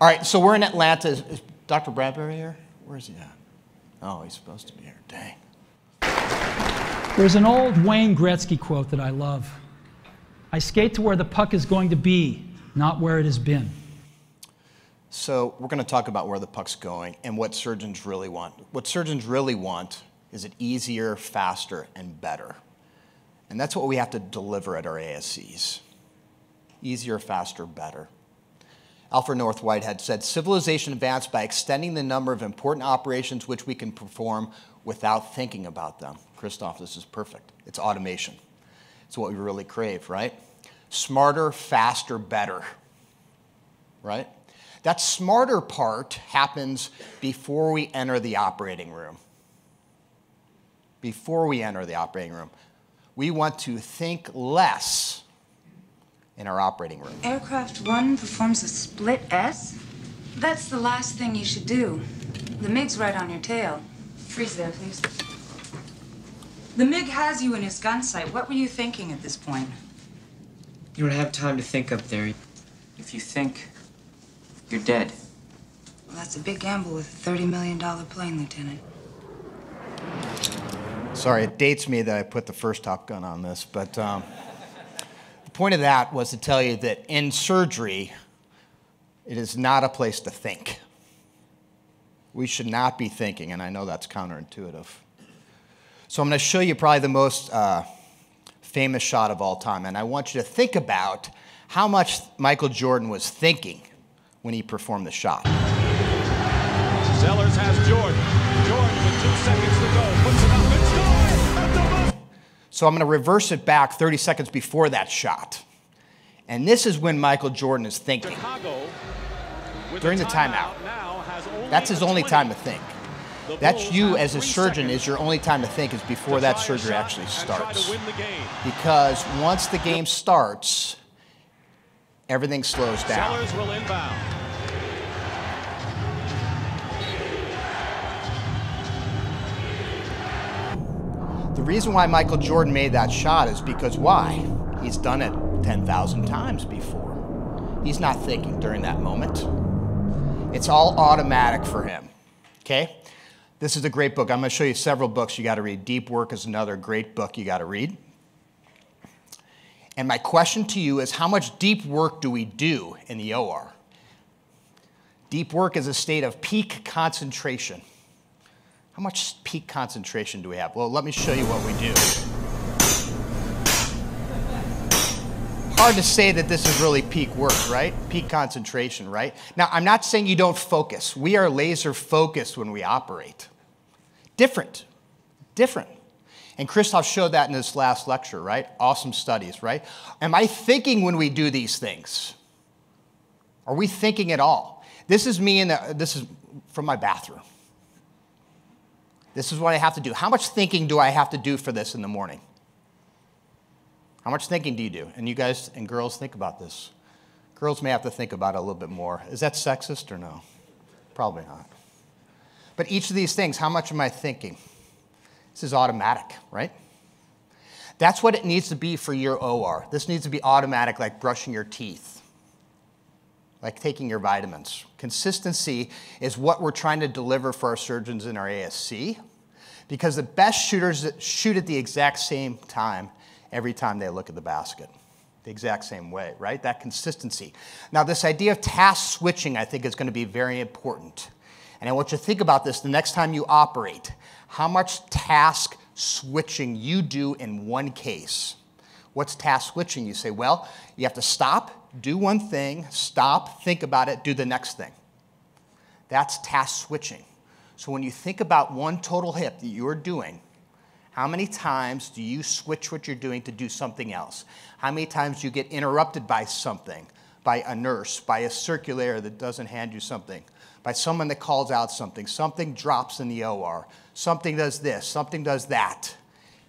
All right, so we're in Atlanta. Is, is Dr. Bradbury here? Where is he at? Oh, he's supposed to be here. Dang. There's an old Wayne Gretzky quote that I love I skate to where the puck is going to be, not where it has been. So, we're going to talk about where the puck's going and what surgeons really want. What surgeons really want is it easier, faster, and better. And that's what we have to deliver at our ASCs easier, faster, better. Alfred North Whitehead said civilization advanced by extending the number of important operations which we can perform without thinking about them. Christoph, this is perfect. It's automation. It's what we really crave, right? Smarter, faster, better, right? That smarter part happens before we enter the operating room. Before we enter the operating room, we want to think less in our operating room. Aircraft one performs a split S? That's the last thing you should do. The MiG's right on your tail. Freeze there, please. The MiG has you in his gun sight. What were you thinking at this point? You don't have time to think up there. If you think, you're dead. Well, that's a big gamble with a $30 million plane, Lieutenant. Sorry, it dates me that I put the first Top Gun on this, but um, the point of that was to tell you that in surgery, it is not a place to think. We should not be thinking, and I know that's counterintuitive. So I'm going to show you probably the most uh, famous shot of all time, and I want you to think about how much Michael Jordan was thinking when he performed the shot. Sellers has Jordan. Jordan with two seconds So I'm going to reverse it back 30 seconds before that shot. And this is when Michael Jordan is thinking. Chicago During the timeout. now has only That's his only time to think. That's you as a surgeon seconds is your only time to think is before that surgery actually starts. to win the game. Because once the game starts, everything slows down. Reason why Michael Jordan made that shot is because why? He's done it 10,000 times before. He's not thinking during that moment. It's all automatic for him. Okay? This is a great book. I'm going to show you several books you got to read. Deep Work is another great book you got to read. And my question to you is how much deep work do we do in the OR? Deep work is a state of peak concentration. How much peak concentration do we have? Well, let me show you what we do. Hard to say that this is really peak work, right? Peak concentration, right? Now, I'm not saying you don't focus. We are laser focused when we operate. Different. Different. And Christoph showed that in his last lecture, right? Awesome studies, right? Am I thinking when we do these things? Are we thinking at all? This is me in the, this is from my bathroom. This is what I have to do. How much thinking do I have to do for this in the morning? How much thinking do you do? And you guys and girls think about this. Girls may have to think about it a little bit more. Is that sexist or no? Probably not. But each of these things, how much am I thinking? This is automatic, right? That's what it needs to be for your OR. This needs to be automatic, like brushing your teeth, like taking your vitamins. Consistency is what we're trying to deliver for our surgeons in our ASC because the best shooters shoot at the exact same time every time they look at the basket. The exact same way, right? That consistency. Now, this idea of task switching, I think, is going to be very important. And I want you to think about this the next time you operate how much task switching you do in one case. What's task switching? You say, well, you have to stop, do one thing, stop, think about it, do the next thing. That's task switching. So when you think about one total hip that you're doing, how many times do you switch what you're doing to do something else? How many times do you get interrupted by something, by a nurse, by a circulator that doesn't hand you something, by someone that calls out something? Something drops in the OR, something does this, something does that,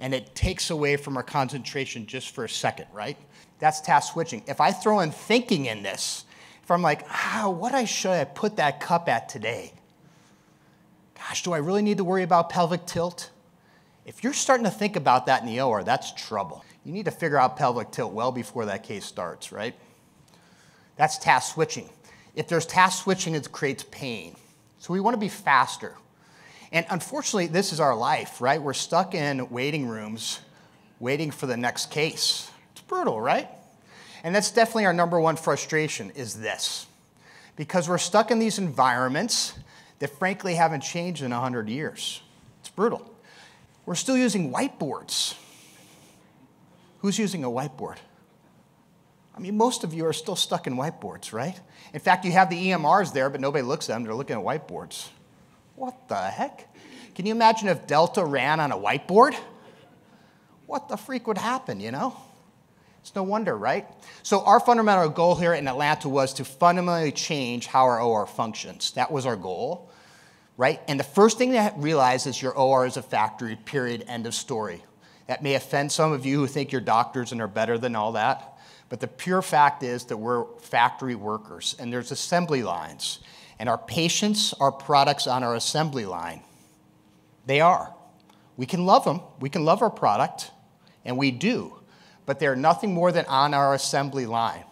and it takes away from our concentration just for a second, right? That's task switching. If I throw in thinking in this, if I'm like, ah, what I should I put that cup at today? Gosh, do I really need to worry about pelvic tilt? If you're starting to think about that in the OR, that's trouble. You need to figure out pelvic tilt well before that case starts, right? That's task switching. If there's task switching, it creates pain. So we want to be faster. And unfortunately, this is our life, right? We're stuck in waiting rooms waiting for the next case. It's brutal, right? And that's definitely our number one frustration is this. Because we're stuck in these environments that frankly haven't changed in 100 years. It's brutal. We're still using whiteboards. Who's using a whiteboard? I mean, most of you are still stuck in whiteboards, right? In fact, you have the EMRs there, but nobody looks at them. They're looking at whiteboards. What the heck? Can you imagine if Delta ran on a whiteboard? What the freak would happen, you know? It's no wonder, right? So, our fundamental goal here in Atlanta was to fundamentally change how our OR functions. That was our goal, right? And the first thing to realize is your OR is a factory, period, end of story. That may offend some of you who think you're doctors and are better than all that. But the pure fact is that we're factory workers and there's assembly lines. And our patients are products on our assembly line. They are. We can love them, we can love our product, and we do but they're nothing more than on our assembly line.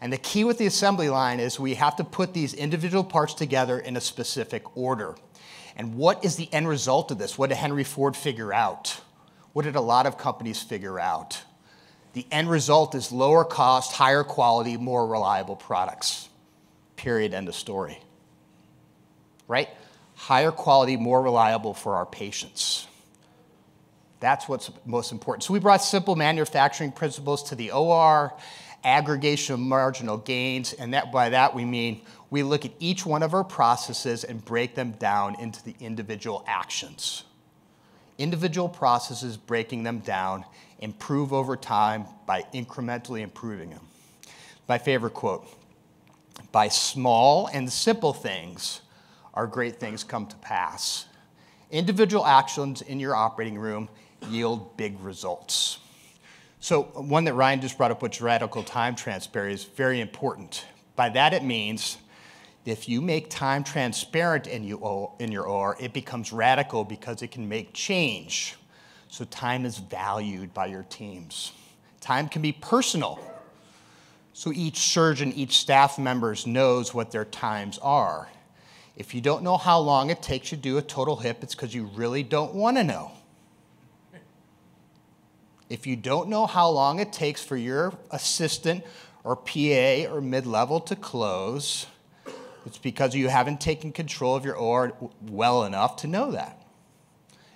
And the key with the assembly line is we have to put these individual parts together in a specific order. And what is the end result of this? What did Henry Ford figure out? What did a lot of companies figure out? The end result is lower cost, higher quality, more reliable products. Period. End of story. Right? Higher quality, more reliable for our patients. That's what's most important. So we brought simple manufacturing principles to the OR, aggregation of marginal gains, and that, by that we mean we look at each one of our processes and break them down into the individual actions. Individual processes, breaking them down, improve over time by incrementally improving them. My favorite quote By small and simple things, our great things come to pass. Individual actions in your operating room yield big results. So, one that Ryan just brought up, which radical time transparency, is very important. By that, it means if you make time transparent in, you, in your OR, it becomes radical because it can make change. So, time is valued by your teams. Time can be personal. So, each surgeon, each staff members knows what their times are. If you don't know how long it takes you to do a total hip, it's because you really don't want to know. If you don't know how long it takes for your assistant or PA or mid level to close, it's because you haven't taken control of your OR well enough to know that.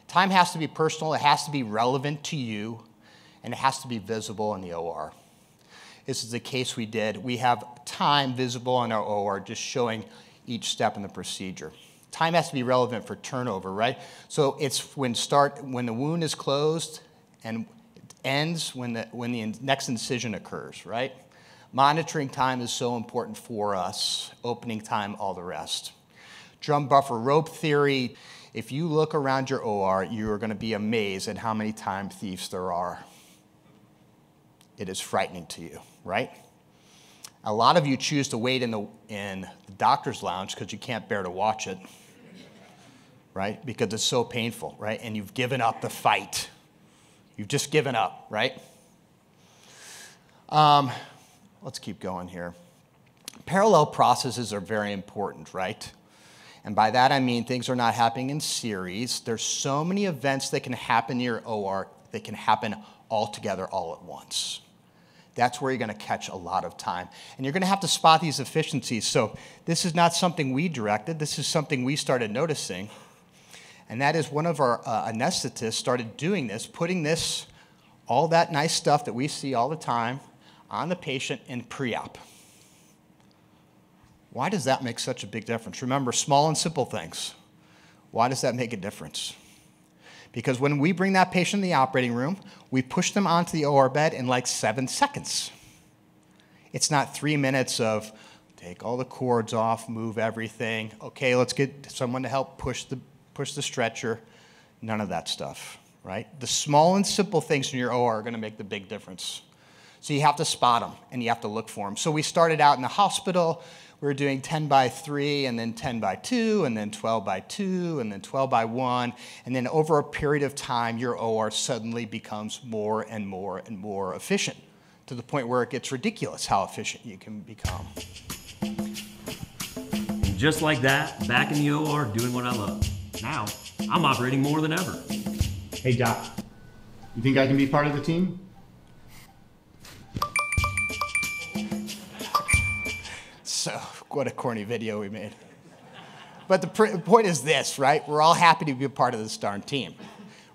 Time has to be personal, it has to be relevant to you, and it has to be visible in the OR. This is the case we did. We have time visible in our OR, just showing each step in the procedure. Time has to be relevant for turnover, right? So it's when start when the wound is closed and ends when the, when the next incision occurs, right? Monitoring time is so important for us, opening time, all the rest. Drum buffer rope theory. If you look around your OR, you are going to be amazed at how many time thieves there are. It is frightening to you, right? A lot of you choose to wait in the, in the doctor's lounge because you can't bear to watch it, right? Because it's so painful, right? And you've given up the fight You've just given up, right? Um, let's keep going here. Parallel processes are very important, right? And by that I mean things are not happening in series. There's so many events that can happen in your OR that can happen all together all at once. That's where you're going to catch a lot of time. And you're going to have to spot these efficiencies. So, this is not something we directed, this is something we started noticing. And that is one of our uh, anesthetists started doing this, putting this, all that nice stuff that we see all the time, on the patient in pre op. Why does that make such a big difference? Remember, small and simple things. Why does that make a difference? Because when we bring that patient in the operating room, we push them onto the OR bed in like seven seconds. It's not three minutes of take all the cords off, move everything. Okay, let's get someone to help push the push the stretcher, none of that stuff, right? The small and simple things in your OR are going to make the big difference. So you have to spot them and you have to look for them. So we started out in the hospital. We were doing 10 by 3 and then 10 by 2 and then 12 by 2 and then 12 by 1. And then over a period of time, your OR suddenly becomes more and more and more efficient to the point where it gets ridiculous how efficient you can become. Just like that, back in the OR doing what I love. Now, I'm operating more than ever. Hey, Doc, you think I can be part of the team? So, what a corny video we made. But the pr- point is this, right? We're all happy to be a part of this darn team,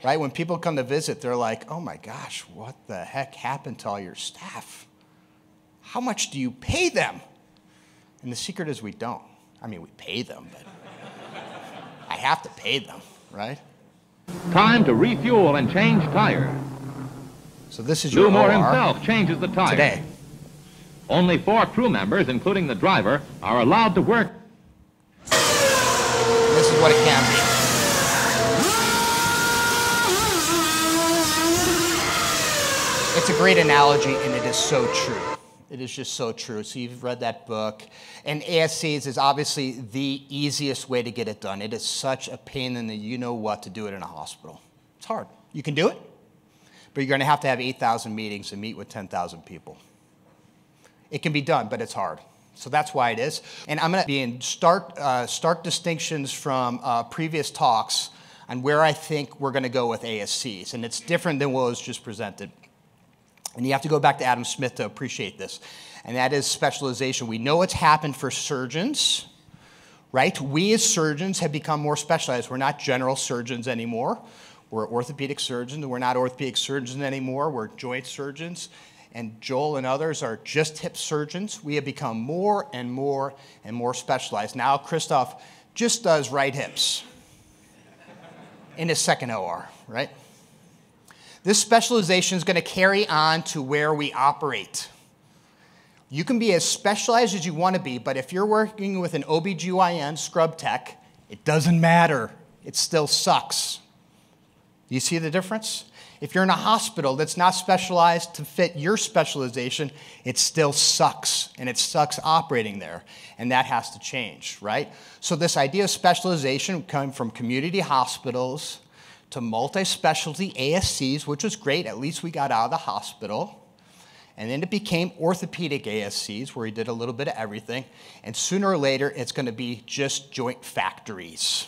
right? When people come to visit, they're like, oh my gosh, what the heck happened to all your staff? How much do you pay them? And the secret is we don't. I mean, we pay them, but I have to pay them, right? Time to refuel and change tire. So this is your Dumore OR himself changes the tire. today. Only four crew members, including the driver, are allowed to work. This is what it can be. It's a great analogy, and it is so true. It is just so true. So you've read that book, and ASCs is obviously the easiest way to get it done. It is such a pain in the you know what to do it in a hospital. It's hard. You can do it, but you're going to have to have 8,000 meetings and meet with 10,000 people. It can be done, but it's hard. So that's why it is. And I'm going to be in stark, uh, stark distinctions from uh, previous talks on where I think we're going to go with ASCs. And it's different than what was just presented. And you have to go back to Adam Smith to appreciate this. And that is specialization. We know what's happened for surgeons, right? We as surgeons have become more specialized. We're not general surgeons anymore. We're orthopedic surgeons. We're not orthopedic surgeons anymore. We're joint surgeons and Joel and others are just hip surgeons. We have become more and more and more specialized. Now, Christoph just does right hips in his second OR, right? This specialization is going to carry on to where we operate. You can be as specialized as you want to be, but if you're working with an OBGYN scrub tech, it doesn't matter. It still sucks. Do you see the difference? If you're in a hospital that's not specialized to fit your specialization, it still sucks, and it sucks operating there, and that has to change, right? So, this idea of specialization coming from community hospitals to multi specialty ASCs, which was great, at least we got out of the hospital. And then it became orthopedic ASCs, where he did a little bit of everything. And sooner or later, it's going to be just joint factories.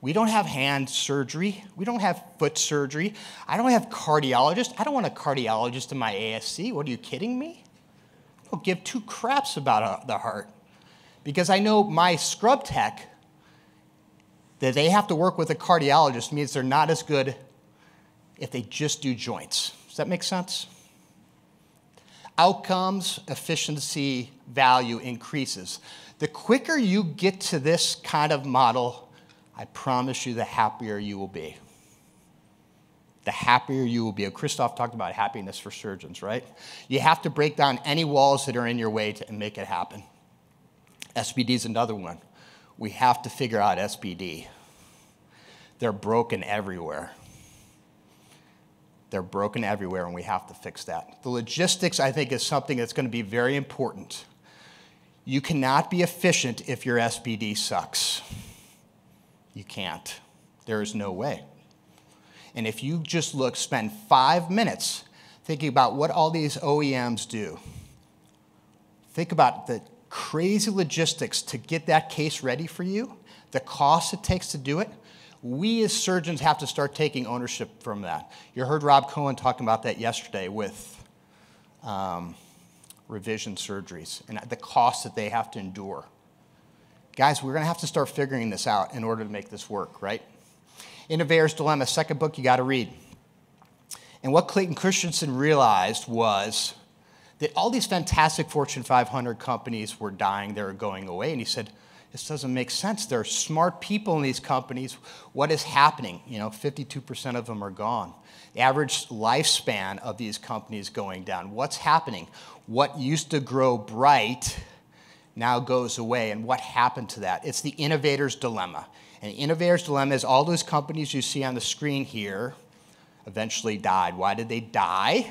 We don't have hand surgery. We don't have foot surgery. I don't have cardiologists. I don't want a cardiologist in my ASC. What are you kidding me? I don't give two craps about uh, the heart because I know my scrub tech that they have to work with a cardiologist means they're not as good if they just do joints. Does that make sense? Outcomes, efficiency, value increases. The quicker you get to this kind of model, I promise you, the happier you will be. The happier you will be. Christoph talked about happiness for surgeons, right? You have to break down any walls that are in your way to make it happen. SPD is another one. We have to figure out SPD. They're broken everywhere. They're broken everywhere, and we have to fix that. The logistics, I think, is something that's going to be very important. You cannot be efficient if your SPD sucks. You can't. There is no way. And if you just look, spend five minutes thinking about what all these OEMs do, think about the crazy logistics to get that case ready for you, the cost it takes to do it. We as surgeons have to start taking ownership from that. You heard Rob Cohen talking about that yesterday with um, revision surgeries and the cost that they have to endure. Guys, we're going to have to start figuring this out in order to make this work, right? Innovator's Dilemma, second book you got to read. And what Clayton Christensen realized was that all these fantastic Fortune 500 companies were dying, they were going away. And he said, this doesn't make sense. There are smart people in these companies. What is happening? You know, 52% of them are gone. The average lifespan of these companies going down. What's happening? What used to grow bright now goes away. And what happened to that? It's the innovator's dilemma. And innovator's dilemma is all those companies you see on the screen here eventually died. Why did they die?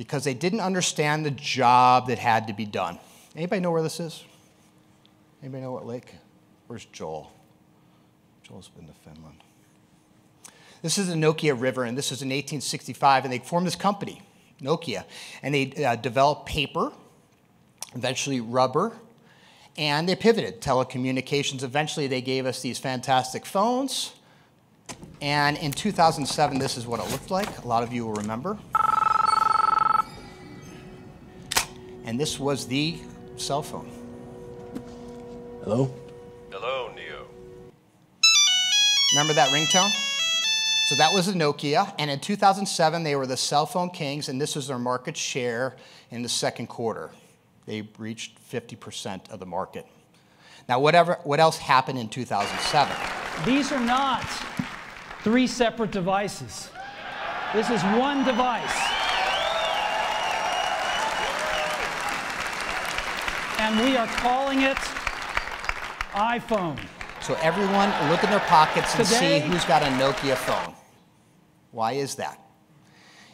Because they didn't understand the job that had to be done. Anybody know where this is? Anybody know what lake? Where's Joel? Joel's been to Finland. This is the Nokia River, and this is in 1865, and they formed this company, Nokia, and they uh, developed paper eventually rubber, And they pivoted telecommunications. Eventually, they gave us these fantastic phones. And in 2007, this is what it looked like. A lot of you will remember. And this was the cell phone. Hello? Hello, Neo. Remember that ringtone? So that was a Nokia. And in 2007, they were the cell phone kings, and this was their market share in the second quarter. They reached 50% of the market. Now, whatever, what else happened in 2007? These are not three separate devices. This is one device. And we are calling it iPhone. So everyone look in their pockets and Today- see who's got a Nokia phone. Why is that?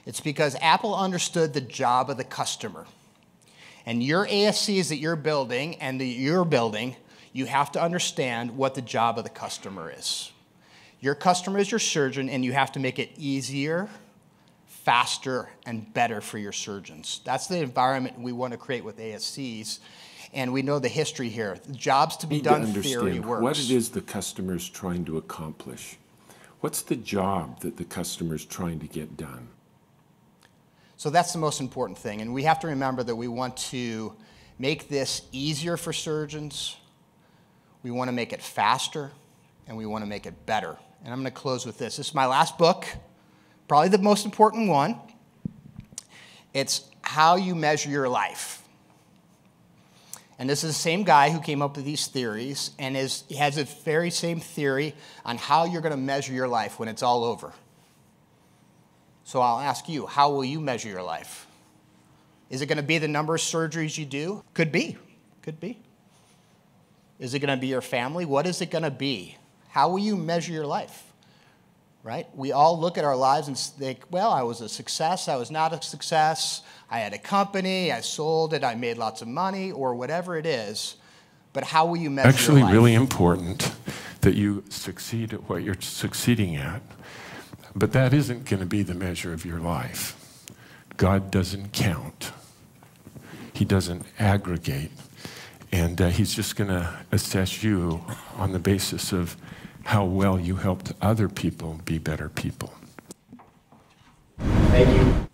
It's because Apple understood the job of the customer. And your ASCs that you're building and that you're building, you have to understand what the job of the customer is. Your customer is your surgeon, and you have to make it easier, faster, and better for your surgeons. That's the environment we want to create with ASCs. And we know the history here. Jobs to be need to done theory works. what it is the customer's trying to accomplish. What's the job that the customer's trying to get done? So that's the most important thing. And we have to remember that we want to make this easier for surgeons, we want to make it faster, and we want to make it better. And I'm going to close with this. This is my last book, probably the most important one. It's How You Measure Your Life. And this is the same guy who came up with these theories and is, has the very same theory on how you're going to measure your life when it's all over. So I'll ask you, how will you measure your life? Is it going to be the number of surgeries you do? Could be. Could be. Is it going to be your family? What is it going to be? How will you measure your life? Right? We all look at our lives and think, well, I was a success, I was not a success, I had a company, I sold it, I made lots of money, or whatever it is. But how will you measure Actually, your life? really important that you succeed at what you're succeeding at. But that isn't going to be the measure of your life. God doesn't count, He doesn't aggregate. And uh, He's just going to assess you on the basis of how well you helped other people be better people. Thank you.